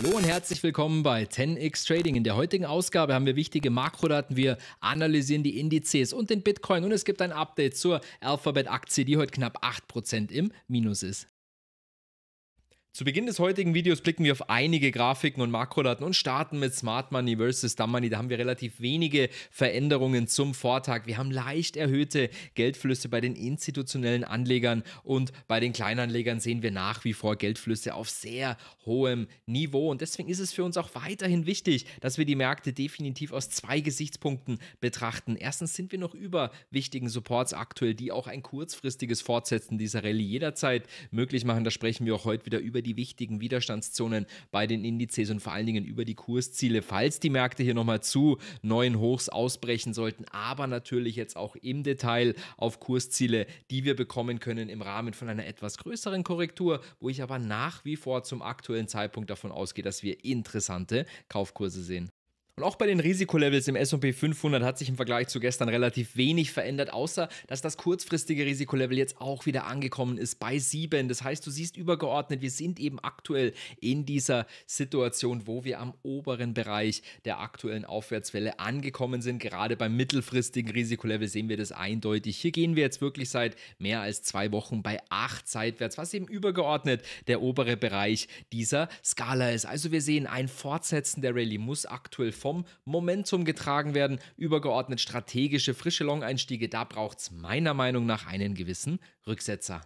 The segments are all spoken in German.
Hallo und herzlich willkommen bei 10x Trading. In der heutigen Ausgabe haben wir wichtige Makrodaten. Wir analysieren die Indizes und den Bitcoin und es gibt ein Update zur Alphabet-Aktie, die heute knapp 8% im Minus ist. Zu Beginn des heutigen Videos blicken wir auf einige Grafiken und Makrodaten und starten mit Smart Money versus Dumb Money. Da haben wir relativ wenige Veränderungen zum Vortag. Wir haben leicht erhöhte Geldflüsse bei den institutionellen Anlegern und bei den Kleinanlegern sehen wir nach wie vor Geldflüsse auf sehr hohem Niveau. Und deswegen ist es für uns auch weiterhin wichtig, dass wir die Märkte definitiv aus zwei Gesichtspunkten betrachten. Erstens sind wir noch über wichtigen Supports aktuell, die auch ein kurzfristiges Fortsetzen dieser Rallye jederzeit möglich machen. Da sprechen wir auch heute wieder über die die wichtigen Widerstandszonen bei den Indizes und vor allen Dingen über die Kursziele, falls die Märkte hier nochmal zu neuen Hochs ausbrechen sollten, aber natürlich jetzt auch im Detail auf Kursziele, die wir bekommen können im Rahmen von einer etwas größeren Korrektur, wo ich aber nach wie vor zum aktuellen Zeitpunkt davon ausgehe, dass wir interessante Kaufkurse sehen. Und auch bei den Risikolevels im SP 500 hat sich im Vergleich zu gestern relativ wenig verändert, außer dass das kurzfristige Risikolevel jetzt auch wieder angekommen ist bei 7. Das heißt, du siehst übergeordnet, wir sind eben aktuell in dieser Situation, wo wir am oberen Bereich der aktuellen Aufwärtswelle angekommen sind. Gerade beim mittelfristigen Risikolevel sehen wir das eindeutig. Hier gehen wir jetzt wirklich seit mehr als zwei Wochen bei 8 seitwärts, was eben übergeordnet der obere Bereich dieser Skala ist. Also wir sehen, ein Fortsetzen der Rallye muss aktuell vor vom Momentum getragen werden. Übergeordnet strategische frische Long-Einstiege, da braucht es meiner Meinung nach einen gewissen Rücksetzer.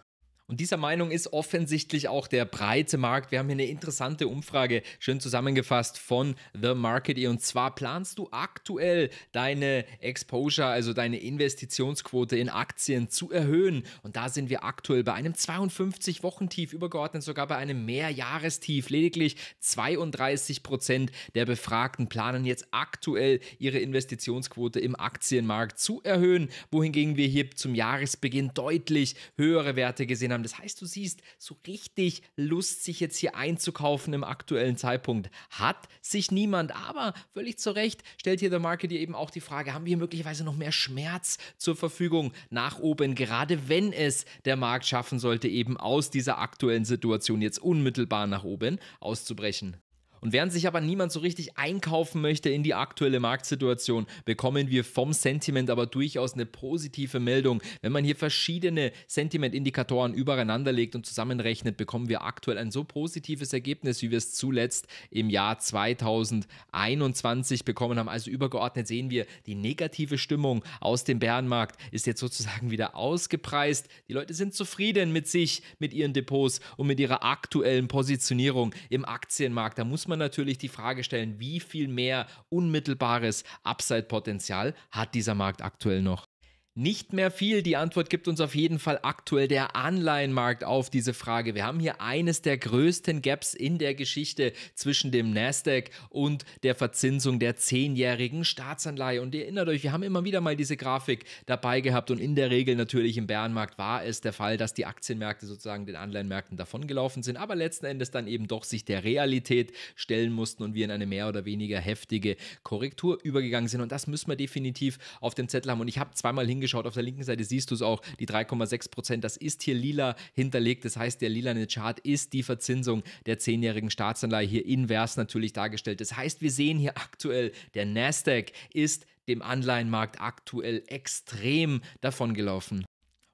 Und dieser Meinung ist offensichtlich auch der breite Markt. Wir haben hier eine interessante Umfrage, schön zusammengefasst von The Market. Und zwar planst du aktuell deine Exposure, also deine Investitionsquote in Aktien zu erhöhen. Und da sind wir aktuell bei einem 52-Wochen-Tief, übergeordnet sogar bei einem Mehrjahrestief. Lediglich 32 Prozent der Befragten planen jetzt aktuell ihre Investitionsquote im Aktienmarkt zu erhöhen, wohingegen wir hier zum Jahresbeginn deutlich höhere Werte gesehen haben haben. Das heißt, du siehst so richtig Lust, sich jetzt hier einzukaufen im aktuellen Zeitpunkt. Hat sich niemand, aber völlig zu Recht stellt hier der Market dir eben auch die Frage, haben wir möglicherweise noch mehr Schmerz zur Verfügung nach oben, gerade wenn es der Markt schaffen sollte, eben aus dieser aktuellen Situation jetzt unmittelbar nach oben auszubrechen. Und während sich aber niemand so richtig einkaufen möchte in die aktuelle Marktsituation, bekommen wir vom Sentiment aber durchaus eine positive Meldung. Wenn man hier verschiedene Sentiment-Indikatoren übereinander legt und zusammenrechnet, bekommen wir aktuell ein so positives Ergebnis, wie wir es zuletzt im Jahr 2021 bekommen haben. Also übergeordnet sehen wir, die negative Stimmung aus dem Bärenmarkt ist jetzt sozusagen wieder ausgepreist. Die Leute sind zufrieden mit sich, mit ihren Depots und mit ihrer aktuellen Positionierung im Aktienmarkt. Da muss man man natürlich die Frage stellen, wie viel mehr unmittelbares Upside-Potenzial hat dieser Markt aktuell noch? Nicht mehr viel. Die Antwort gibt uns auf jeden Fall aktuell der Anleihenmarkt auf diese Frage. Wir haben hier eines der größten Gaps in der Geschichte zwischen dem Nasdaq und der Verzinsung der zehnjährigen Staatsanleihe. Und ihr erinnert euch, wir haben immer wieder mal diese Grafik dabei gehabt und in der Regel natürlich im Bärenmarkt war es der Fall, dass die Aktienmärkte sozusagen den Anleihenmärkten davongelaufen sind, aber letzten Endes dann eben doch sich der Realität stellen mussten und wir in eine mehr oder weniger heftige Korrektur übergegangen sind. Und das müssen wir definitiv auf dem Zettel haben. Und ich habe zweimal hingeschaut, hingeschaut. Auf der linken Seite siehst du es auch, die 3,6 Prozent. Das ist hier lila hinterlegt. Das heißt, der lilane Chart ist die Verzinsung der zehnjährigen Staatsanleihe hier invers natürlich dargestellt. Das heißt, wir sehen hier aktuell, der Nasdaq ist dem Anleihenmarkt aktuell extrem davongelaufen.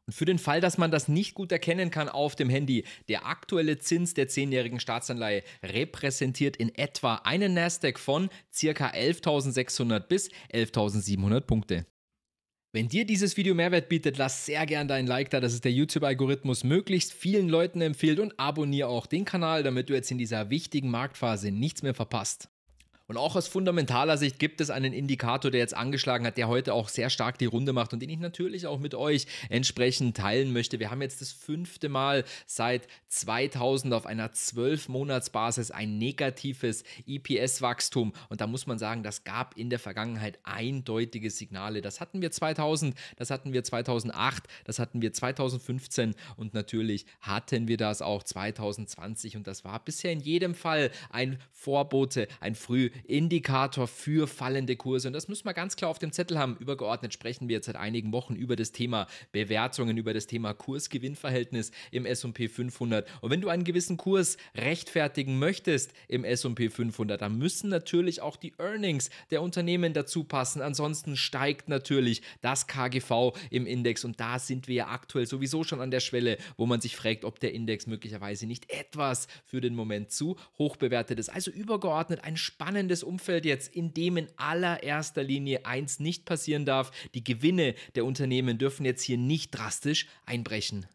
Und für den Fall, dass man das nicht gut erkennen kann auf dem Handy, der aktuelle Zins der zehnjährigen Staatsanleihe repräsentiert in etwa einen Nasdaq von ca. 11.600 bis 11.700 Punkte. Wenn dir dieses Video Mehrwert bietet, lass sehr gern deinen Like da, dass es der YouTube-Algorithmus möglichst vielen Leuten empfiehlt und abonniere auch den Kanal, damit du jetzt in dieser wichtigen Marktphase nichts mehr verpasst. Und auch aus fundamentaler Sicht gibt es einen Indikator, der jetzt angeschlagen hat, der heute auch sehr stark die Runde macht und den ich natürlich auch mit euch entsprechend teilen möchte. Wir haben jetzt das fünfte Mal seit 2000 auf einer 12-Monats-Basis ein negatives EPS-Wachstum. Und da muss man sagen, das gab in der Vergangenheit eindeutige Signale. Das hatten wir 2000, das hatten wir 2008, das hatten wir 2015 und natürlich hatten wir das auch 2020. Und das war bisher in jedem Fall ein Vorbote, ein früh Indikator für fallende Kurse. Und das müssen wir ganz klar auf dem Zettel haben. Übergeordnet sprechen wir jetzt seit einigen Wochen über das Thema Bewertungen, über das Thema Kurs-Gewinn-Verhältnis im SP 500. Und wenn du einen gewissen Kurs rechtfertigen möchtest im SP 500, dann müssen natürlich auch die Earnings der Unternehmen dazu passen. Ansonsten steigt natürlich das KGV im Index. Und da sind wir ja aktuell sowieso schon an der Schwelle, wo man sich fragt, ob der Index möglicherweise nicht etwas für den Moment zu hoch bewertet ist. Also übergeordnet ein spannendes Umfeld jetzt, in dem in allererster Linie eins nicht passieren darf. Die Gewinne der Unternehmen dürfen jetzt hier nicht drastisch einbrechen.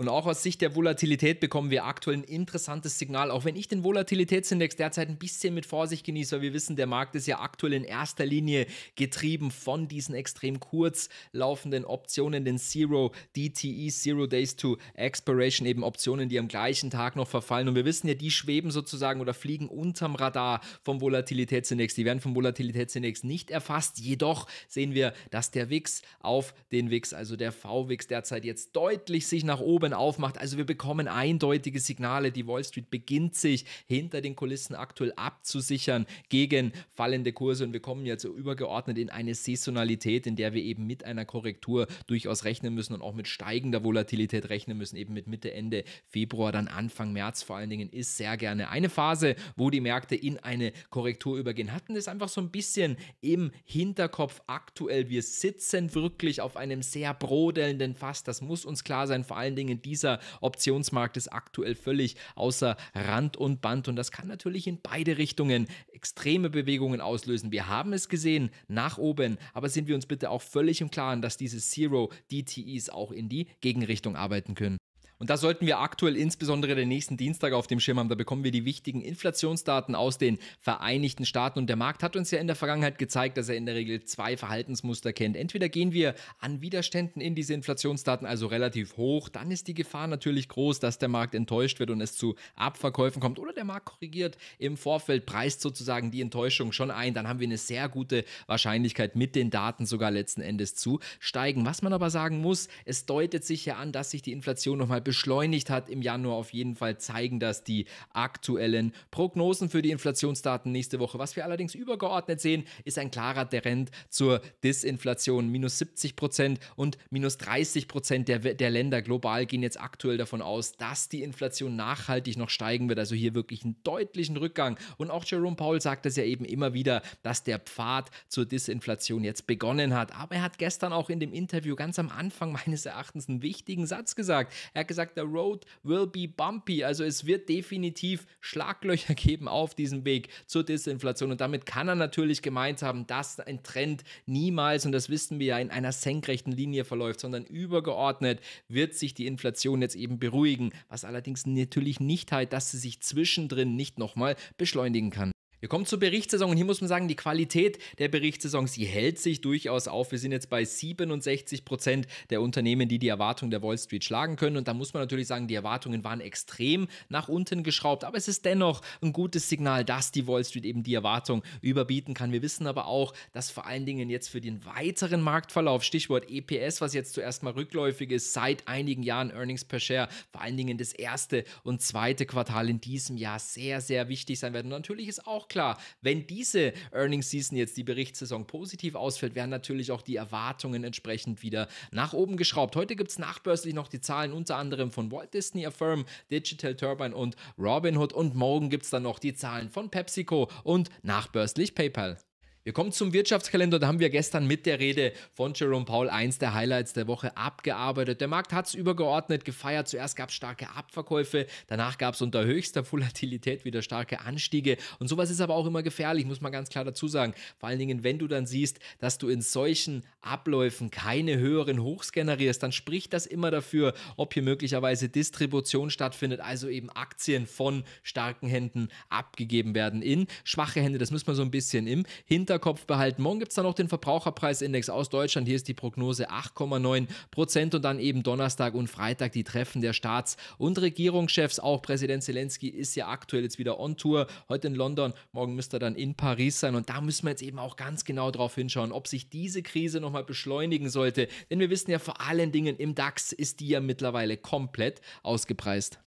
Und auch aus Sicht der Volatilität bekommen wir aktuell ein interessantes Signal, auch wenn ich den Volatilitätsindex derzeit ein bisschen mit Vorsicht genieße, weil wir wissen, der Markt ist ja aktuell in erster Linie getrieben von diesen extrem kurz laufenden Optionen, den Zero DTE, Zero Days to Expiration, eben Optionen, die am gleichen Tag noch verfallen. Und wir wissen ja, die schweben sozusagen oder fliegen unterm Radar vom Volatilitätsindex. Die werden vom Volatilitätsindex nicht erfasst. Jedoch sehen wir, dass der WIX auf den WIX, also der VWIX derzeit jetzt deutlich sich nach oben Türen aufmacht. Also wir bekommen eindeutige Signale. Die Wall Street beginnt sich hinter den Kulissen aktuell abzusichern gegen fallende Kurse und wir kommen jetzt übergeordnet in eine Saisonalität, in der wir eben mit einer Korrektur durchaus rechnen müssen und auch mit steigender Volatilität rechnen müssen. Eben mit Mitte, Ende Februar, dann Anfang März vor allen Dingen ist sehr gerne eine Phase, wo die Märkte in eine Korrektur übergehen. Hatten das einfach so ein bisschen im Hinterkopf aktuell. Wir sitzen wirklich auf einem sehr brodelnden Fass. Das muss uns klar sein, vor allen Dingen dieser Optionsmarkt ist aktuell völlig außer Rand und Band und das kann natürlich in beide Richtungen extreme Bewegungen auslösen. Wir haben es gesehen nach oben, aber sind wir uns bitte auch völlig im Klaren, dass diese Zero DTEs auch in die Gegenrichtung arbeiten können. Und da sollten wir aktuell insbesondere den nächsten Dienstag auf dem Schirm haben. Da bekommen wir die wichtigen Inflationsdaten aus den Vereinigten Staaten. Und der Markt hat uns ja in der Vergangenheit gezeigt, dass er in der Regel zwei Verhaltensmuster kennt. Entweder gehen wir an Widerständen in diese Inflationsdaten, also relativ hoch, dann ist die Gefahr natürlich groß, dass der Markt enttäuscht wird und es zu Abverkäufen kommt. Oder der Markt korrigiert im Vorfeld, preist sozusagen die Enttäuschung schon ein. Dann haben wir eine sehr gute Wahrscheinlichkeit, mit den Daten sogar letzten Endes zu steigen. Was man aber sagen muss, es deutet sich ja an, dass sich die Inflation nochmal beschleunigt hat im Januar auf jeden Fall, zeigen das die aktuellen Prognosen für die Inflationsdaten nächste Woche. Was wir allerdings übergeordnet sehen, ist ein klarer Trend zur Disinflation. Minus 70 Prozent und minus 30 Prozent der, der Länder global gehen jetzt aktuell davon aus, dass die Inflation nachhaltig noch steigen wird. Also hier wirklich einen deutlichen Rückgang. Und auch Jerome Powell sagt es ja eben immer wieder, dass der Pfad zur Disinflation jetzt begonnen hat. Aber er hat gestern auch in dem Interview ganz am Anfang meines Erachtens einen wichtigen Satz gesagt. Er hat gesagt, gesagt, the road will be bumpy. Also es wird definitiv Schlaglöcher geben auf diesem Weg zur Disinflation. Und damit kann er natürlich gemeint haben, dass ein Trend niemals, und das wissen wir ja, in einer senkrechten Linie verläuft, sondern übergeordnet wird sich die Inflation jetzt eben beruhigen. Was allerdings natürlich nicht heißt, dass sie sich zwischendrin nicht nochmal beschleunigen kann. Wir kommen zur Berichtssaison und hier muss man sagen, die Qualität der Berichtssaison, sie hält sich durchaus auf. Wir sind jetzt bei 67 Prozent der Unternehmen, die die Erwartungen der Wall Street schlagen können. Und da muss man natürlich sagen, die Erwartungen waren extrem nach unten geschraubt. Aber es ist dennoch ein gutes Signal, dass die Wall Street eben die Erwartung überbieten kann. Wir wissen aber auch, dass vor allen Dingen jetzt für den weiteren Marktverlauf, Stichwort EPS, was jetzt zuerst mal rückläufig ist, seit einigen Jahren Earnings per Share, vor allen Dingen das erste und zweite Quartal in diesem Jahr sehr, sehr wichtig sein werden. Und natürlich ist auch klar, wenn diese Earnings Season jetzt die Berichtssaison positiv ausfällt, werden natürlich auch die Erwartungen entsprechend wieder nach oben geschraubt. Heute gibt es nachbörslich noch die Zahlen unter anderem von Walt Disney Affirm, Digital Turbine und Robinhood und morgen gibt es dann noch die Zahlen von PepsiCo und nachbörslich PayPal. Wir kommen zum Wirtschaftskalender. Da haben wir gestern mit der Rede von Jerome Paul eins der Highlights der Woche abgearbeitet. Der Markt hat es übergeordnet gefeiert. Zuerst gab es starke Abverkäufe, danach gab es unter höchster Volatilität wieder starke Anstiege. Und sowas ist aber auch immer gefährlich, muss man ganz klar dazu sagen. Vor allen Dingen, wenn du dann siehst, dass du in solchen Abläufen keine höheren Hochs generierst, dann spricht das immer dafür, ob hier möglicherweise Distribution stattfindet, also eben Aktien von starken Händen abgegeben werden in schwache Hände. Das muss man so ein bisschen im Hintergrund Hinterkopf behalten. Morgen gibt es dann noch den Verbraucherpreisindex aus Deutschland. Hier ist die Prognose 8,9 Prozent und dann eben Donnerstag und Freitag die Treffen der Staats- und Regierungschefs. Auch Präsident Zelensky ist ja aktuell jetzt wieder on Tour. Heute in London, morgen müsste er dann in Paris sein. Und da müssen wir jetzt eben auch ganz genau drauf hinschauen, ob sich diese Krise nochmal beschleunigen sollte. Denn wir wissen ja vor allen Dingen, im DAX ist die ja mittlerweile komplett ausgepreist.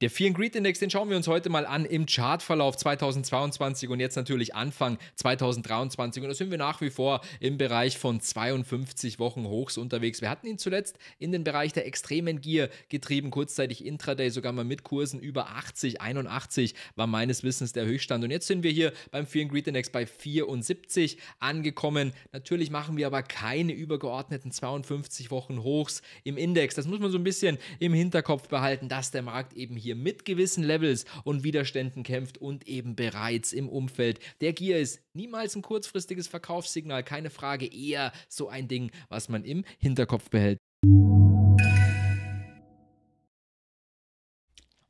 Der Fear and Greed Index, den schauen wir uns heute mal an im Chartverlauf 2022 und jetzt natürlich Anfang 2023. Und da sind wir nach wie vor im Bereich von 52 Wochen Hochs unterwegs. Wir hatten ihn zuletzt in den Bereich der extremen Gier getrieben, kurzzeitig Intraday, sogar mal mit Kursen über 80, 81 war meines Wissens der Höchststand. Und jetzt sind wir hier beim Fear and Greed Index bei 74 angekommen. Natürlich machen wir aber keine übergeordneten 52 Wochen Hochs im Index. Das muss man so ein bisschen im Hinterkopf behalten, dass der Markt eben hier hier mit gewissen Levels und Widerständen kämpft und eben bereits im Umfeld der Gier ist. Niemals ein kurzfristiges Verkaufssignal, keine Frage, eher so ein Ding, was man im Hinterkopf behält.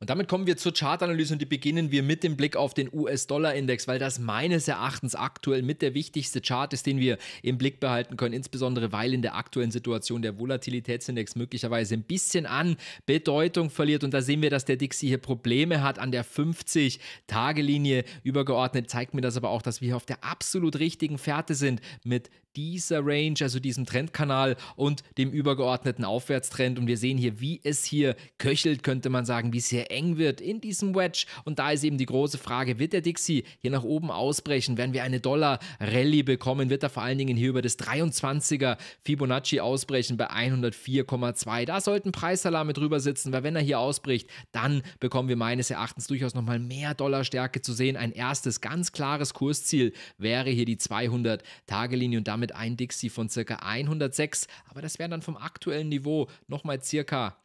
Und damit kommen wir zur Chartanalyse und die beginnen wir mit dem Blick auf den US-Dollar-Index, weil das meines Erachtens aktuell mit der wichtigste Chart ist, den wir im Blick behalten können, insbesondere weil in der aktuellen Situation der Volatilitätsindex möglicherweise ein bisschen an Bedeutung verliert. Und da sehen wir, dass der Dixie hier Probleme hat an der 50-Tage-Linie übergeordnet. Zeigt mir das aber auch, dass wir hier auf der absolut richtigen Fährte sind mit dieser Range, also diesem Trendkanal und dem übergeordneten Aufwärtstrend. Und wir sehen hier, wie es hier köchelt, könnte man sagen, wie es hier eng wird in diesem Wedge. Und da ist eben die große Frage, wird der Dixie hier nach oben ausbrechen? Werden wir eine Dollar-Rallye bekommen? Wird er vor allen Dingen hier über das 23er Fibonacci ausbrechen bei 104,2? Da sollten Preisalarme drüber sitzen, weil wenn er hier ausbricht, dann bekommen wir meines Erachtens durchaus nochmal mehr Dollarstärke zu sehen. Ein erstes ganz klares Kursziel wäre hier die 200-Tage-Linie und damit damit ein Dixie von circa 106, aber das wären dann vom aktuellen Niveau nochmal circa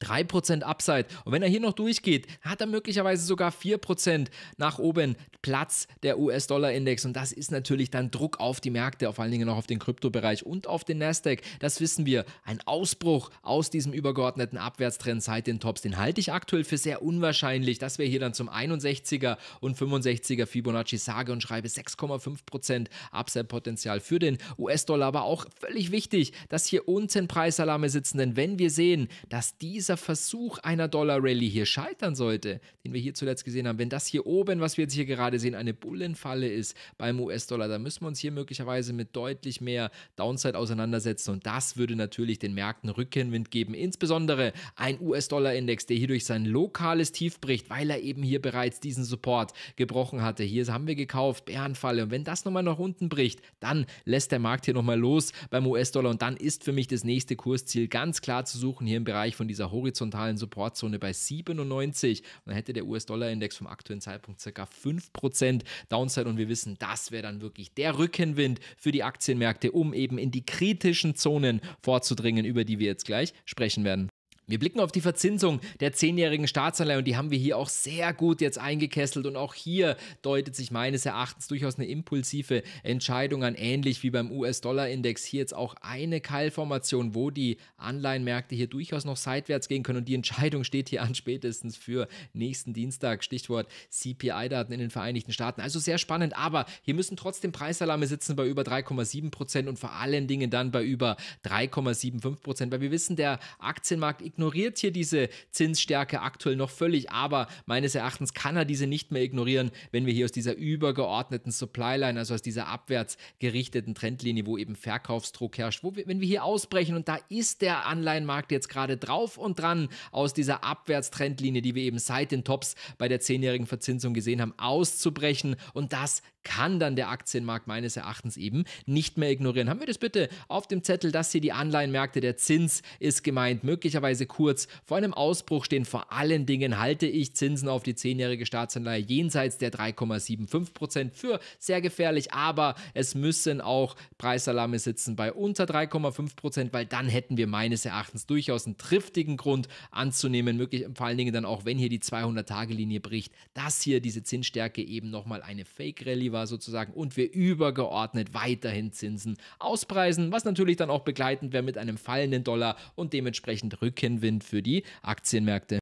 3% Upside. Und wenn er hier noch durchgeht, hat er möglicherweise sogar 4% nach oben Platz der US-Dollar-Index. Und das ist natürlich dann Druck auf die Märkte, vor allen Dingen auch auf den Kryptobereich und auf den Nasdaq. Das wissen wir. Ein Ausbruch aus diesem übergeordneten Abwärtstrend seit den Tops, den halte ich aktuell für sehr unwahrscheinlich, dass wir hier dann zum 61er und 65er Fibonacci sage und schreibe 6,5% Upside-Potenzial für den US-Dollar. Aber auch völlig wichtig, dass hier unten Preisalarme sitzen. Denn wenn wir sehen, dass diese dieser Versuch einer Dollar-Rallye hier scheitern sollte, den wir hier zuletzt gesehen haben, wenn das hier oben, was wir jetzt hier gerade sehen, eine Bullenfalle ist beim US-Dollar, dann müssen wir uns hier möglicherweise mit deutlich mehr Downside auseinandersetzen und das würde natürlich den Märkten Rückenwind geben. Insbesondere ein US-Dollar-Index, der hier durch sein lokales Tief bricht, weil er eben hier bereits diesen Support gebrochen hatte. Hier haben wir gekauft, Bärenfalle und wenn das nochmal nach unten bricht, dann lässt der Markt hier nochmal los beim US-Dollar und dann ist für mich das nächste Kursziel ganz klar zu suchen hier im Bereich von dieser horizontalen Supportzone bei 97. Und dann hätte der US-Dollar-Index vom aktuellen Zeitpunkt ca. 5% Downside. Und wir wissen, das wäre dann wirklich der Rückenwind für die Aktienmärkte, um eben in die kritischen Zonen vorzudringen, über die wir jetzt gleich sprechen werden. Wir blicken auf die Verzinsung der zehnjährigen Staatsanleihe und die haben wir hier auch sehr gut jetzt eingekesselt und auch hier deutet sich meines Erachtens durchaus eine impulsive Entscheidung an, ähnlich wie beim US-Dollar-Index. Hier jetzt auch eine Keilformation, wo die Anleihenmärkte hier durchaus noch seitwärts gehen können und die Entscheidung steht hier an spätestens für nächsten Dienstag, Stichwort CPI-Daten in den Vereinigten Staaten. Also sehr spannend, aber hier müssen trotzdem Preisalarme sitzen bei über 3,7 Prozent und vor allen Dingen dann bei über 3,75 Prozent, weil wir wissen, der Aktienmarkt ignoriert ignoriert hier diese Zinsstärke aktuell noch völlig, aber meines Erachtens kann er diese nicht mehr ignorieren, wenn wir hier aus dieser übergeordneten Supply-Line, also aus dieser abwärts gerichteten Trendlinie, wo eben Verkaufsdruck herrscht, wo wir, wenn wir hier ausbrechen und da ist der Anleihenmarkt jetzt gerade drauf und dran, aus dieser Abwärtstrendlinie, die wir eben seit den Tops bei der zehnjährigen Verzinsung gesehen haben, auszubrechen und das kann dann der Aktienmarkt meines Erachtens eben nicht mehr ignorieren. Haben wir das bitte auf dem Zettel, dass hier die Anleihenmärkte, der Zins ist gemeint, möglicherweise kurz vor einem Ausbruch stehen. Vor allen Dingen halte ich Zinsen auf die zehnjährige Staatsanleihe jenseits der 3,75 Prozent für sehr gefährlich, aber es müssen auch Preisalarme sitzen bei unter 3,5 Prozent, weil dann hätten wir meines Erachtens durchaus einen triftigen Grund anzunehmen, möglich, vor allen Dingen dann auch, wenn hier die 200-Tage-Linie bricht, dass hier diese Zinsstärke eben nochmal eine Fake-Rallye war sozusagen und wir übergeordnet weiterhin Zinsen auspreisen, was natürlich dann auch begleitend wäre mit einem fallenden Dollar und dementsprechend Rücken Gegenwind für die Aktienmärkte.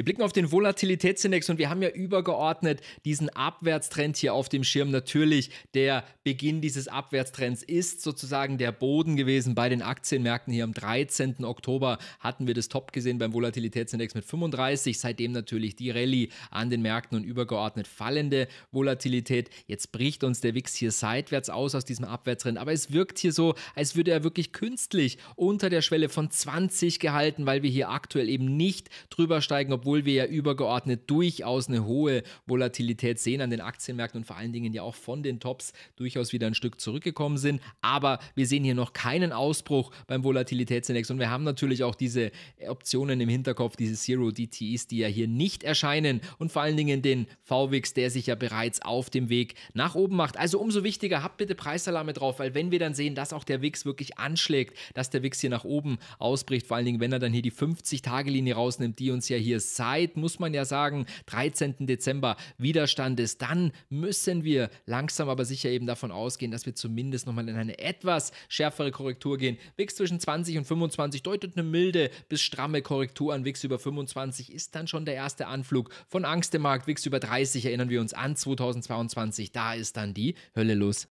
Wir blicken auf den Volatilitätsindex und wir haben ja übergeordnet diesen Abwärtstrend hier auf dem Schirm. Natürlich, der Beginn dieses Abwärtstrends ist sozusagen der Boden gewesen bei den Aktienmärkten. Hier am 13. Oktober hatten wir das Top gesehen beim Volatilitätsindex mit 35. Seitdem natürlich die Rallye an den Märkten und übergeordnet fallende Volatilität. Jetzt bricht uns der WIX hier seitwärts aus aus diesem Abwärtstrend. Aber es wirkt hier so, als würde er wirklich künstlich unter der Schwelle von 20 gehalten, weil wir hier aktuell eben nicht drüber steigen, obwohl obwohl wir ja übergeordnet durchaus eine hohe Volatilität sehen an den Aktienmärkten und vor allen Dingen ja auch von den Tops durchaus wieder ein Stück zurückgekommen sind. Aber wir sehen hier noch keinen Ausbruch beim Volatilitätsindex und wir haben natürlich auch diese Optionen im Hinterkopf, diese Zero DTEs, die ja hier nicht erscheinen und vor allen Dingen den VWIX, der sich ja bereits auf dem Weg nach oben macht. Also umso wichtiger, habt bitte Preisalarme drauf, weil wenn wir dann sehen, dass auch der WIX wirklich anschlägt, dass der WIX hier nach oben ausbricht, vor allen Dingen, wenn er dann hier die 50-Tage-Linie rausnimmt, die uns ja hier seit, muss man ja sagen, 13. Dezember Widerstand ist, dann müssen wir langsam aber sicher eben davon ausgehen, dass wir zumindest nochmal in eine etwas schärfere Korrektur gehen. WIX zwischen 20 und 25 deutet eine milde bis stramme Korrektur an. WIX über 25 ist dann schon der erste Anflug von Angst im Markt. WIX über 30 erinnern wir uns an 2022. Da ist dann die Hölle los.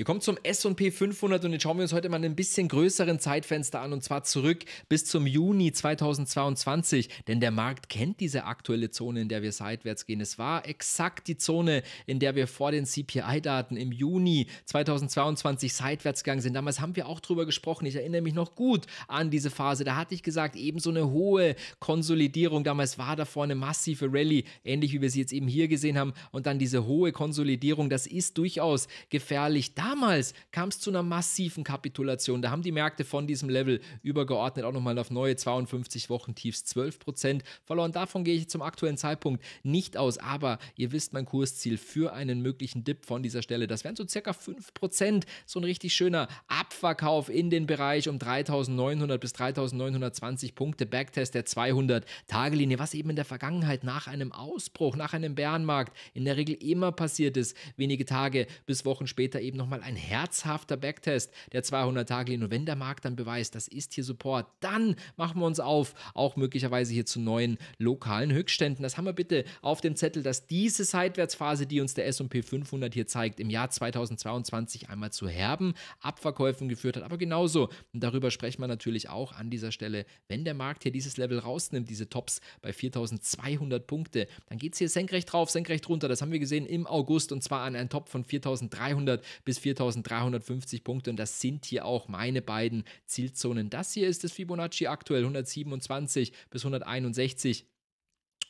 Wir kommen zum S&P 500 und jetzt schauen wir uns heute mal ein bisschen größeren Zeitfenster an und zwar zurück bis zum Juni 2022, denn der Markt kennt diese aktuelle Zone, in der wir seitwärts gehen. Es war exakt die Zone, in der wir vor den CPI-Daten im Juni 2022 seitwärts gegangen sind. Damals haben wir auch drüber gesprochen. Ich erinnere mich noch gut an diese Phase. Da hatte ich gesagt, eben so eine hohe Konsolidierung. Damals war davor eine massive Rallye, ähnlich wie wir sie jetzt eben hier gesehen haben. Und dann diese hohe Konsolidierung, das ist durchaus gefährlich. Da damals kam es zu einer massiven Kapitulation. Da haben die Märkte von diesem Level übergeordnet auch nochmal auf neue 52 Wochen Tiefs 12 Prozent verloren. Davon gehe ich zum aktuellen Zeitpunkt nicht aus. Aber ihr wisst mein Kursziel für einen möglichen Dip von dieser Stelle. Das wären so circa 5 Prozent. So ein richtig schöner Abverkauf in den Bereich um 3900 bis 3920 Punkte. Backtest der 200-Tage-Linie, was eben in der Vergangenheit nach einem Ausbruch, nach einem Bärenmarkt in der Regel immer passiert ist. Wenige Tage bis Wochen später eben nochmal mal ein herzhafter Backtest der 200-Tage-Linie. Und wenn der Markt dann beweist, das ist hier Support, dann machen wir uns auf, auch möglicherweise hier zu neuen lokalen Höchstständen. Das haben wir bitte auf dem Zettel, dass diese Seitwärtsphase, die uns der S&P 500 hier zeigt, im Jahr 2022 einmal zu herben Abverkäufen geführt hat. Aber genauso, und darüber sprechen wir natürlich auch an dieser Stelle, wenn der Markt hier dieses Level rausnimmt, diese Tops bei 4200 Punkte, dann geht es hier senkrecht drauf, senkrecht runter. Das haben wir gesehen im August und zwar an einen Top von 4300 bis 4 4350 Punkte und das sind hier auch meine beiden Zielzonen. Das hier ist das Fibonacci aktuell 127 bis 161.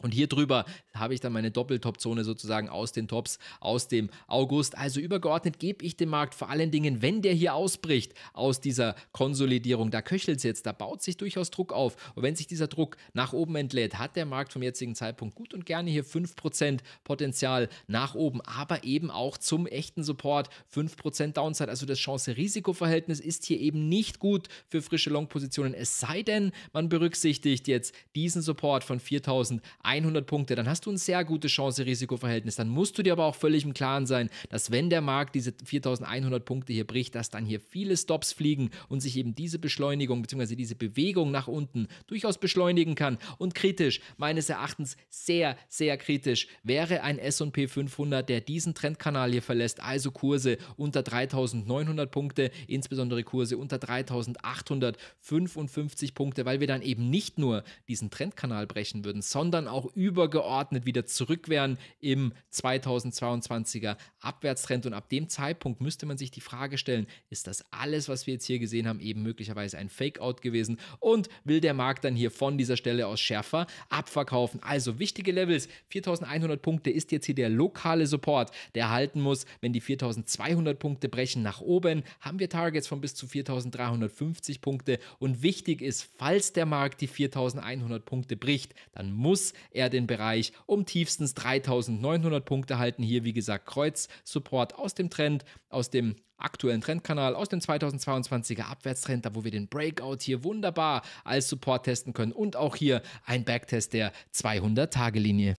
Und hier drüber habe ich dann meine Doppeltop-Zone sozusagen aus den Tops aus dem August. Also übergeordnet gebe ich dem Markt vor allen Dingen, wenn der hier ausbricht aus dieser Konsolidierung, da köchelt es jetzt, da baut sich durchaus Druck auf. Und wenn sich dieser Druck nach oben entlädt, hat der Markt vom jetzigen Zeitpunkt gut und gerne hier 5% Potenzial nach oben, aber eben auch zum echten Support 5% Downside. Also das Chance-Risiko-Verhältnis ist hier eben nicht gut für frische Long-Positionen, es sei denn, man berücksichtigt jetzt diesen Support von 4000 100 Punkte, dann hast du ein sehr gutes Chance-Risiko-Verhältnis. Dann musst du dir aber auch völlig im Klaren sein, dass wenn der Markt diese 4100 Punkte hier bricht, dass dann hier viele Stops fliegen und sich eben diese Beschleunigung bzw. diese Bewegung nach unten durchaus beschleunigen kann. Und kritisch, meines Erachtens sehr, sehr kritisch, wäre ein SP 500, der diesen Trendkanal hier verlässt, also Kurse unter 3900 Punkte, insbesondere Kurse unter 3855 Punkte, weil wir dann eben nicht nur diesen Trendkanal brechen würden, sondern auch auch übergeordnet wieder zurück wären im 2022er Abwärtstrend. Und ab dem Zeitpunkt müsste man sich die Frage stellen, ist das alles, was wir jetzt hier gesehen haben, eben möglicherweise ein Fake-out gewesen? Und will der Markt dann hier von dieser Stelle aus schärfer abverkaufen? Also wichtige Levels, 4100 Punkte ist jetzt hier der lokale Support, der halten muss. Wenn die 4200 Punkte brechen nach oben, haben wir Targets von bis zu 4350 Punkte. Und wichtig ist, falls der Markt die 4100 Punkte bricht, dann muss er den Bereich um tiefstens 3900 Punkte halten. Hier, wie gesagt, Kreuz-Support aus dem Trend, aus dem aktuellen Trendkanal, aus dem 2022er Abwärtstrend, da wo wir den Breakout hier wunderbar als Support testen können und auch hier ein Backtest der 200-Tage-Linie.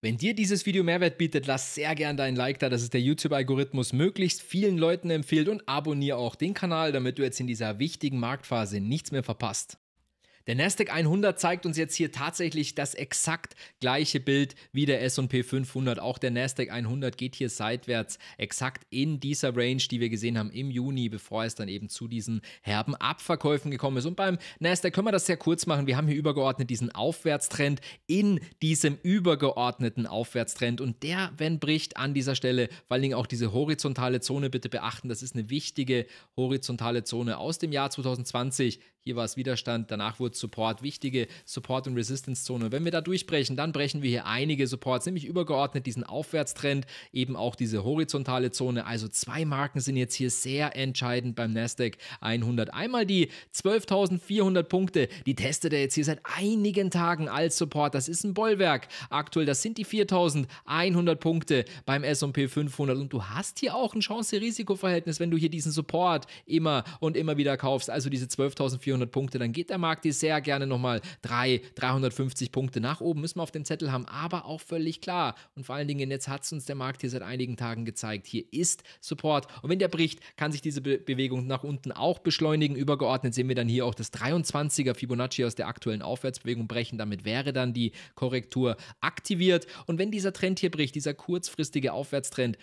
Wenn dir dieses Video Mehrwert bietet, lass sehr gern dein Like da, dass es der YouTube-Algorithmus möglichst vielen Leuten empfiehlt und abonniere auch den Kanal, damit du jetzt in dieser wichtigen Marktphase nichts mehr verpasst. Der Nasdaq 100 zeigt uns jetzt hier tatsächlich das exakt gleiche Bild wie der S&P 500. Auch der Nasdaq 100 geht hier seitwärts exakt in dieser Range, die wir gesehen haben im Juni, bevor es dann eben zu diesen herben Abverkäufen gekommen ist. Und beim Nasdaq können wir das sehr kurz machen. Wir haben hier übergeordnet diesen Aufwärtstrend in diesem übergeordneten Aufwärtstrend und der, wenn bricht an dieser Stelle, vor allen Dingen auch diese horizontale Zone bitte beachten. Das ist eine wichtige horizontale Zone aus dem Jahr 2020 Hier war es Widerstand, danach wurde Support, wichtige Support- und Resistance-Zone. Wenn wir da durchbrechen, dann brechen wir hier einige Supports, nämlich übergeordnet diesen Aufwärtstrend, eben auch diese horizontale Zone. Also zwei Marken sind jetzt hier sehr entscheidend beim Nasdaq 100. Einmal die 12.400 Punkte, die testet er jetzt hier seit einigen Tagen als Support. Das ist ein Bollwerk. Aktuell, das sind die 4.100 Punkte beim S&P 500 und du hast hier auch ein Chance-Risiko-Verhältnis, wenn du hier diesen Support immer und immer wieder kaufst. Also diese 12.400 Punkte, dann geht der Markt dir sehr gerne nochmal 3, 350 Punkte nach oben. Müssen wir auf dem Zettel haben, aber auch völlig klar. Und vor allen Dingen, jetzt hat es uns der Markt hier seit einigen Tagen gezeigt. Hier ist Support und wenn der bricht, kann sich diese Be Bewegung nach unten auch beschleunigen. Übergeordnet sehen wir dann hier auch das 23er Fibonacci aus der aktuellen Aufwärtsbewegung brechen. Damit wäre dann die Korrektur aktiviert. Und wenn dieser Trend hier bricht, dieser kurzfristige Aufwärtstrend,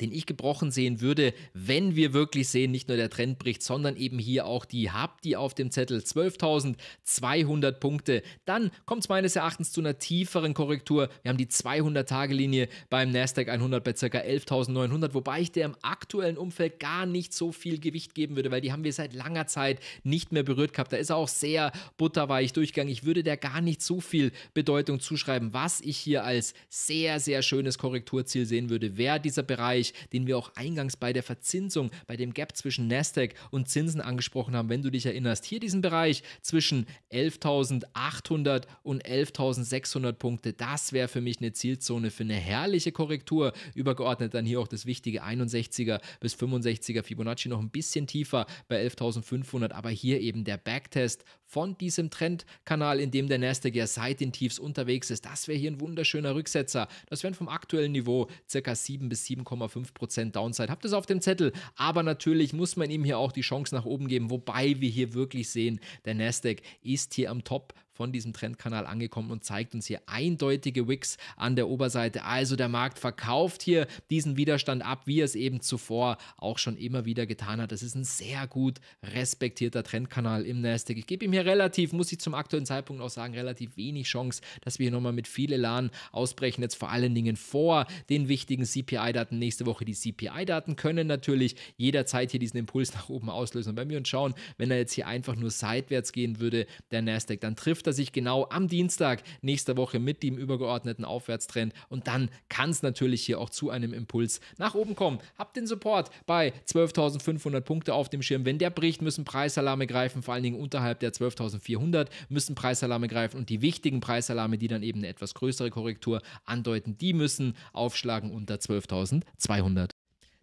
den ich gebrochen sehen würde, wenn wir wirklich sehen, nicht nur der Trend bricht, sondern eben hier auch die habt ihr auf dem Zettel 12.200 Punkte. Dann kommt es meines Erachtens zu einer tieferen Korrektur. Wir haben die 200-Tage-Linie beim Nasdaq 100 bei ca. 11.900, wobei ich der im aktuellen Umfeld gar nicht so viel Gewicht geben würde, weil die haben wir seit langer Zeit nicht mehr berührt gehabt. Da ist er auch sehr butterweich durchgegangen. Ich würde der gar nicht so viel Bedeutung zuschreiben. Was ich hier als sehr, sehr schönes Korrekturziel sehen würde, wäre dieser Bereich den wir auch eingangs bei der Verzinsung, bei dem Gap zwischen Nasdaq und Zinsen angesprochen haben, wenn du dich erinnerst. Hier diesen Bereich zwischen 11.800 und 11.600 Punkte, das wäre für mich eine Zielzone für eine herrliche Korrektur. Übergeordnet dann hier auch das wichtige 61er bis 65er Fibonacci noch ein bisschen tiefer bei 11.500, aber hier eben der Backtest von diesem Trendkanal, in dem der Nasdaq ja seit den Tiefs unterwegs ist. Das wäre hier ein wunderschöner Rücksetzer. Das wären vom aktuellen Niveau ca. 7 bis 7,5% Downside. Habt es auf dem Zettel? Aber natürlich muss man ihm hier auch die Chance nach oben geben, wobei wir hier wirklich sehen, der Nasdaq ist hier am Top von diesem Trendkanal angekommen und zeigt uns hier eindeutige Wicks an der Oberseite. Also der Markt verkauft hier diesen Widerstand ab, wie er es eben zuvor auch schon immer wieder getan hat. Das ist ein sehr gut respektierter Trendkanal im Nasdaq. Ich gebe ihm hier relativ, muss ich zum aktuellen Zeitpunkt auch sagen, relativ wenig Chance, dass wir hier nochmal mit viel Elan ausbrechen. Jetzt vor allen Dingen vor den wichtigen CPI-Daten nächste Woche. Die CPI-Daten können natürlich jederzeit hier diesen Impuls nach oben auslösen. Und wenn wir uns schauen, wenn er jetzt hier einfach nur seitwärts gehen würde, der Nasdaq, dann trifft er er sich genau am Dienstag nächster Woche mit dem übergeordneten Aufwärtstrend und dann kann es natürlich hier auch zu einem Impuls nach oben kommen. Habt den Support bei 12.500 Punkte auf dem Schirm. Wenn der bricht, müssen Preisalarme greifen, vor allen Dingen unterhalb der 12.400 müssen Preisalarme greifen und die wichtigen Preisalarme, die dann eben eine etwas größere Korrektur andeuten, die müssen aufschlagen unter 12.200.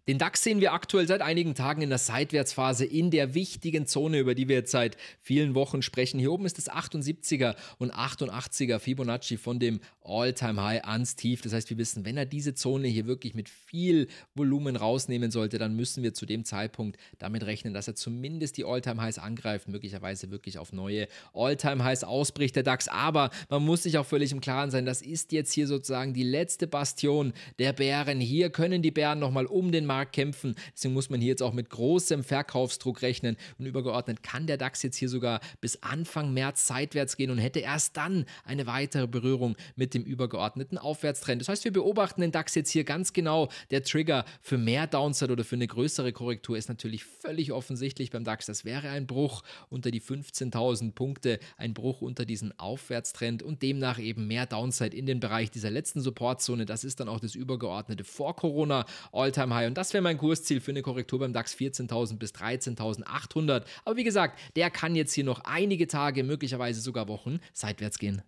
Den DAX sehen wir aktuell seit einigen Tagen in der Seitwärtsphase in der wichtigen Zone, über die wir jetzt seit vielen Wochen sprechen. Hier oben ist das 78er und 88er Fibonacci von dem All-Time-High ans Tief. Das heißt, wir wissen, wenn er diese Zone hier wirklich mit viel Volumen rausnehmen sollte, dann müssen wir zu dem Zeitpunkt damit rechnen, dass er zumindest die All-Time-Highs angreift, möglicherweise wirklich auf neue All-Time-Highs ausbricht, der DAX. Aber man muss sich auch völlig im Klaren sein, das ist jetzt hier sozusagen die letzte Bastion der Bären. Hier können die Bären nochmal um den Markt Markt kämpfen. Deswegen muss man hier jetzt auch mit großem Verkaufsdruck rechnen. Und übergeordnet kann der DAX jetzt hier sogar bis Anfang März seitwärts gehen und hätte erst dann eine weitere Berührung mit dem übergeordneten Aufwärtstrend. Das heißt, wir beobachten den DAX jetzt hier ganz genau. Der Trigger für mehr Downside oder für eine größere Korrektur ist natürlich völlig offensichtlich beim DAX. Das wäre ein Bruch unter die 15.000 Punkte, ein Bruch unter diesen Aufwärtstrend und demnach eben mehr Downside in den Bereich dieser letzten Supportzone. Das ist dann auch das übergeordnete vor Corona All-Time High und das wäre mein Kursziel für eine Korrektur beim DAX 14.000 bis 13.800. Aber wie gesagt, der kann jetzt hier noch einige Tage, möglicherweise sogar Wochen seitwärts gehen.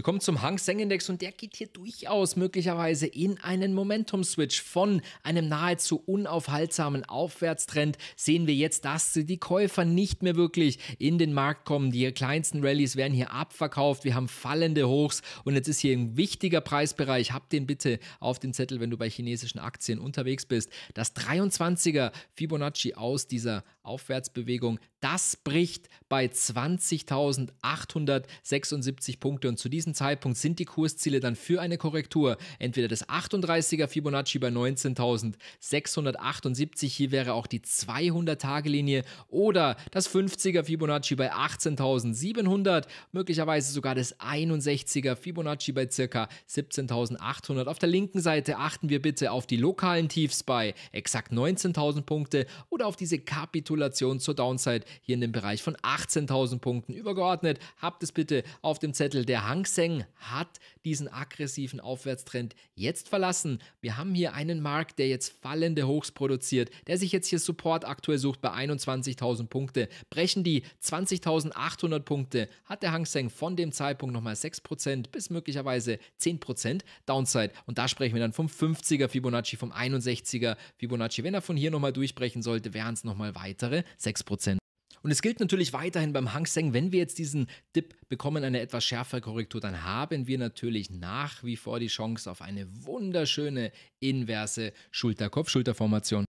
Wir kommen zum Hang Seng Index und der geht hier durchaus möglicherweise in einen Momentum Switch von einem nahezu unaufhaltsamen Aufwärtstrend. Sehen wir jetzt, dass die Käufer nicht mehr wirklich in den Markt kommen. Die kleinsten Rallyes werden hier abverkauft. Wir haben fallende Hochs und jetzt ist hier ein wichtiger Preisbereich. Hab den bitte auf den Zettel, wenn du bei chinesischen Aktien unterwegs bist. Das 23er Fibonacci aus dieser Aufwärtsbewegung, das bricht bei 20.876 Punkte und zu diesem Zeitpunkt sind die Kursziele dann für eine Korrektur entweder das 38er Fibonacci bei 19.678, hier wäre auch die 200-Tage-Linie oder das 50er Fibonacci bei 18.700, möglicherweise sogar das 61er Fibonacci bei ca. 17.800. Auf der linken Seite achten wir bitte auf die lokalen Tiefs bei exakt 19.000 Punkte oder auf diese Kapitulation zur Downside hier in dem Bereich von 18.000 Punkten. Übergeordnet, habt es bitte auf dem Zettel. Der Hang Seng hat diesen aggressiven Aufwärtstrend jetzt verlassen. Wir haben hier einen Markt, der jetzt fallende Hochs produziert, der sich jetzt hier Support aktuell sucht bei 21.000 Punkte. Brechen die 20.800 Punkte, hat der Hang Seng von dem Zeitpunkt nochmal 6% bis möglicherweise 10% Downside. Und da sprechen wir dann vom 50er Fibonacci, vom 61er Fibonacci. Wenn er von hier nochmal durchbrechen sollte, wären es nochmal weitere 6%. Und es gilt natürlich weiterhin beim Hang Seng, wenn wir jetzt diesen Dip bekommen, eine etwas schärfere Korrektur, dann haben wir natürlich nach wie vor die Chance auf eine wunderschöne inverse Schulter-Kopf-Schulter-Formation.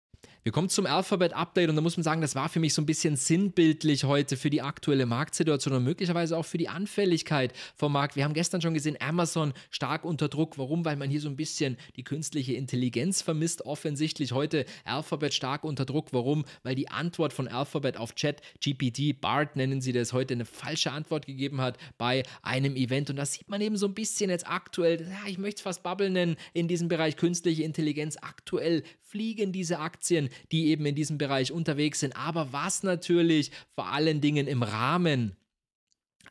Wir kommen zum Alphabet-Update und da muss man sagen, das war für mich so ein bisschen sinnbildlich heute für die aktuelle Marktsituation und möglicherweise auch für die Anfälligkeit vom Markt. Wir haben gestern schon gesehen, Amazon stark unter Druck. Warum? Weil man hier so ein bisschen die künstliche Intelligenz vermisst, offensichtlich. Heute Alphabet stark unter Druck. Warum? Weil die Antwort von Alphabet auf Chat, GPT, BART nennen sie das, heute eine falsche Antwort gegeben hat bei einem Event. Und das sieht man eben so ein bisschen jetzt aktuell, ja, ich möchte es fast Bubble nennen, in diesem Bereich künstliche Intelligenz. Aktuell fliegen diese Aktien die eben in diesem Bereich unterwegs sind, aber was natürlich vor allen Dingen im Rahmen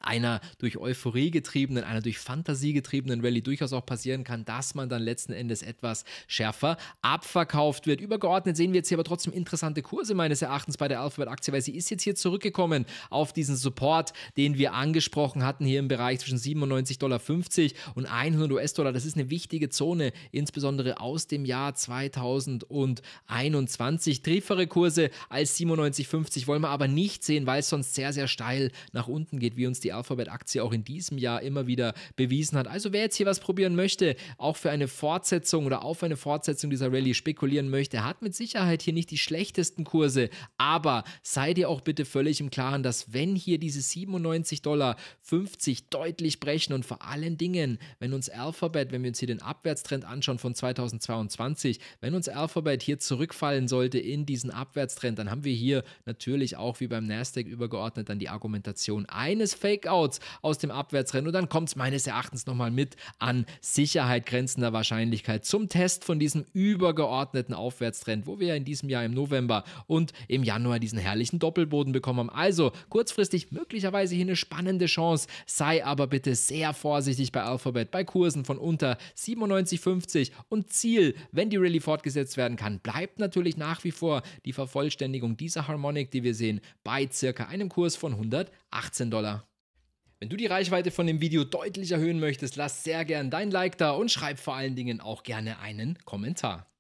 einer durch Euphorie getriebenen, einer durch Fantasie getriebenen Rallye durchaus auch passieren kann, dass man dann letzten Endes etwas schärfer abverkauft wird. Übergeordnet sehen wir jetzt hier aber trotzdem interessante Kurse meines Erachtens bei der Alphabet-Aktie, weil sie ist jetzt hier zurückgekommen auf diesen Support, den wir angesprochen hatten, hier im Bereich zwischen 97,50 Dollar und 100 US-Dollar. Das ist eine wichtige Zone, insbesondere aus dem Jahr 2021. Triefere Kurse als 97,50 wollen wir aber nicht sehen, weil es sonst sehr, sehr steil nach unten geht, wie uns die Alphabet-Aktie auch in diesem Jahr immer wieder bewiesen hat. Also wer jetzt hier was probieren möchte, auch für eine Fortsetzung oder auf eine Fortsetzung dieser Rallye spekulieren möchte, hat mit Sicherheit hier nicht die schlechtesten Kurse. Aber sei dir auch bitte völlig im Klaren, dass wenn hier diese 97,50 Dollar deutlich brechen und vor allen Dingen, wenn uns Alphabet, wenn wir uns hier den Abwärtstrend anschauen von 2022, wenn uns Alphabet hier zurückfallen sollte in diesen Abwärtstrend, dann haben wir hier natürlich auch wie beim Nasdaq übergeordnet dann die Argumentation eines Fake Breakouts aus dem Abwärtsrennen und dann kommt es meines Erachtens nochmal mit an Sicherheit grenzender Wahrscheinlichkeit zum Test von diesem übergeordneten Aufwärtstrend, wo wir ja in diesem Jahr im November und im Januar diesen herrlichen Doppelboden bekommen haben. Also kurzfristig möglicherweise hier eine spannende Chance, sei aber bitte sehr vorsichtig bei Alphabet, bei Kursen von unter 97,50 und Ziel, wenn die Rallye fortgesetzt werden kann, bleibt natürlich nach wie vor die Vervollständigung dieser Harmonic, die wir sehen, bei circa einem Kurs von 118 Dollar. Wenn du die Reichweite von dem Video deutlich erhöhen möchtest, lass sehr gern dein Like da und schreib vor allen Dingen auch gerne einen Kommentar.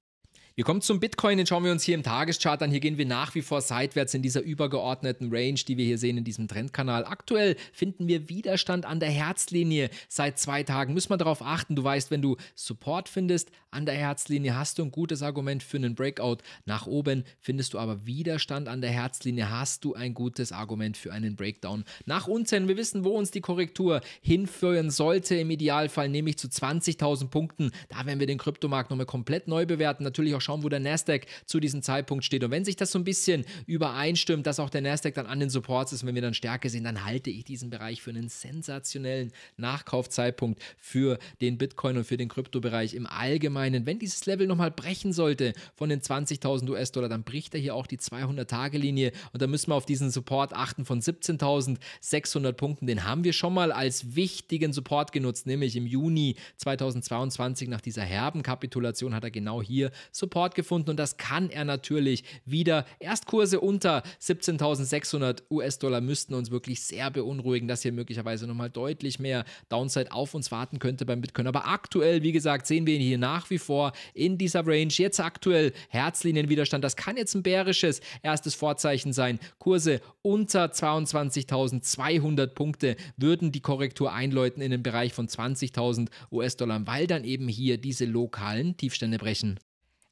Wir kommen zum Bitcoin, den schauen wir uns hier im Tageschart an. Hier gehen wir nach wie vor seitwärts in dieser übergeordneten Range, die wir hier sehen in diesem Trendkanal. Aktuell finden wir Widerstand an der Herzlinie seit zwei Tagen. Müssen wir darauf achten. Du weißt, wenn du Support findest an der Herzlinie, hast du ein gutes Argument für einen Breakout nach oben. Findest du aber Widerstand an der Herzlinie, hast du ein gutes Argument für einen Breakdown nach unten. Wir wissen, wo uns die Korrektur hinführen sollte. Im Idealfall nämlich zu 20.000 Punkten. Da werden wir den Kryptomarkt nochmal komplett neu bewerten. Natürlich auch schauen, wo der Nasdaq zu diesem Zeitpunkt steht. Und wenn sich das so ein bisschen übereinstimmt, dass auch der Nasdaq dann an den Supports ist, wenn wir dann Stärke sehen, dann halte ich diesen Bereich für einen sensationellen Nachkaufzeitpunkt für den Bitcoin und für den Kryptobereich im Allgemeinen. Wenn dieses Level nochmal brechen sollte von den 20.000 US-Dollar, dann bricht er hier auch die 200-Tage-Linie und da müssen wir auf diesen Support achten von 17.600 Punkten. Den haben wir schon mal als wichtigen Support genutzt, nämlich im Juni 2022 nach dieser herben Kapitulation hat er genau hier Support Support gefunden und das kann er natürlich wieder. Erstkurse unter 17.600 US-Dollar müssten uns wirklich sehr beunruhigen, dass hier möglicherweise nochmal deutlich mehr Downside auf uns warten könnte beim Bitcoin. Aber aktuell, wie gesagt, sehen wir ihn hier nach wie vor in dieser Range. Jetzt aktuell Herzlinienwiderstand. Das kann jetzt ein bärisches erstes Vorzeichen sein. Kurse unter 22.200 Punkte würden die Korrektur einläuten in den Bereich von 20.000 US-Dollar, weil dann eben hier diese lokalen Tiefstände brechen.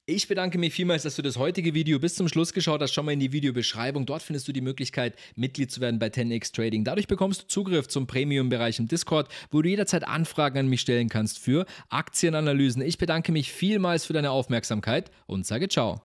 Ich bedanke mich vielmals, dass du das heutige Video bis zum Schluss geschaut hast. Schau mal in die Videobeschreibung. Dort findest du die Möglichkeit, Mitglied zu werden bei 10x Trading. Dadurch bekommst du Zugriff zum Premium-Bereich im Discord, wo du jederzeit Anfragen an mich stellen kannst für Aktienanalysen. Ich bedanke mich vielmals für deine Aufmerksamkeit und sage ciao.